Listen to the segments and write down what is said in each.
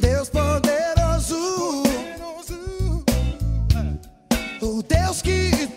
Deus poderoso, o Deus que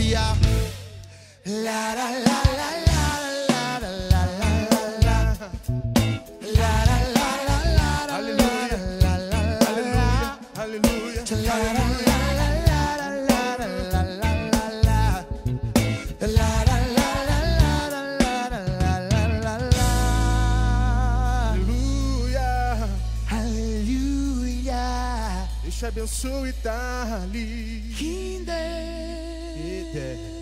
via. La la la la la. abençoe e dá-lhe. Yeah.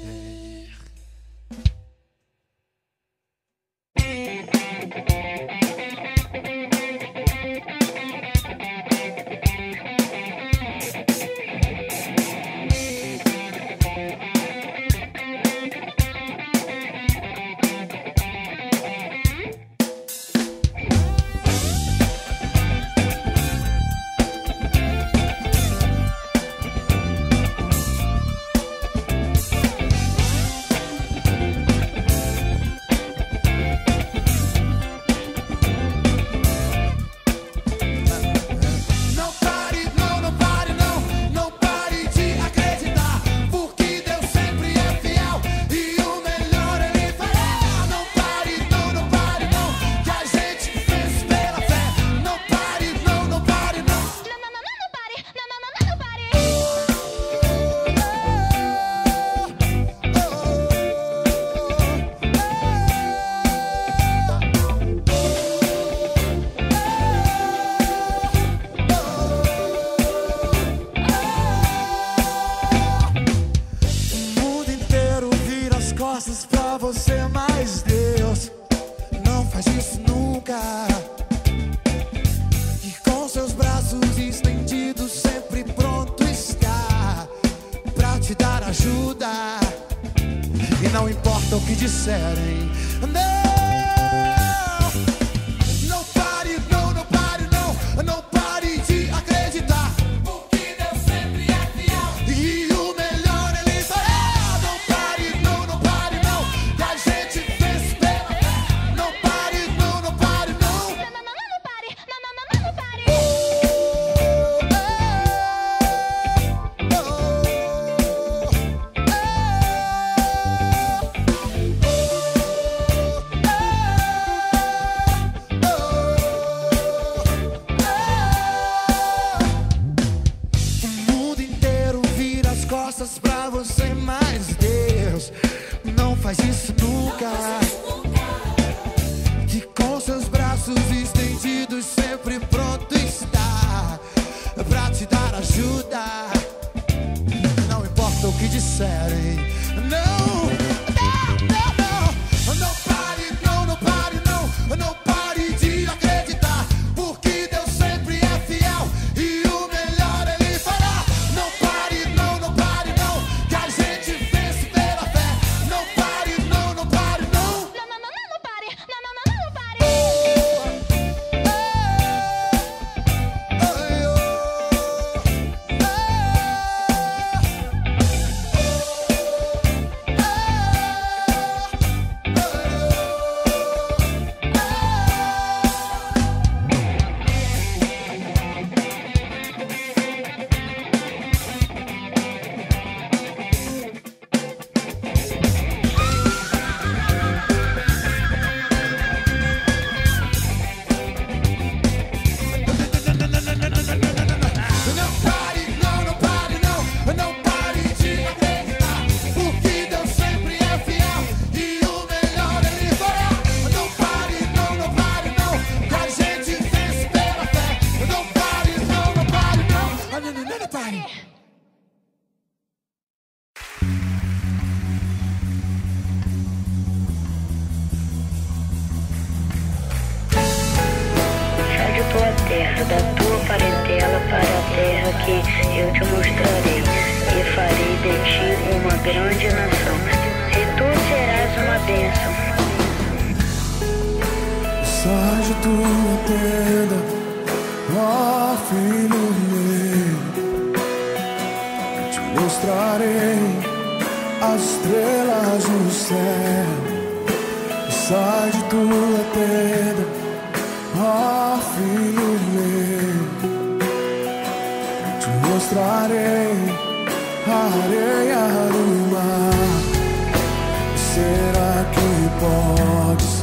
setting. And then nunca. Que com seus braços estendidos sempre pronto está pra te dar ajuda. Não importa o que disserem. da tua parentela para a terra que eu te mostrarei, e farei de ti uma grande nação, e tu serás uma bênção. Sai de tua tenda, ó filho meu, eu te mostrarei as estrelas no céu. Sai de tua tenda, ó filho mostrarei a areia do mar. Será que pode ser?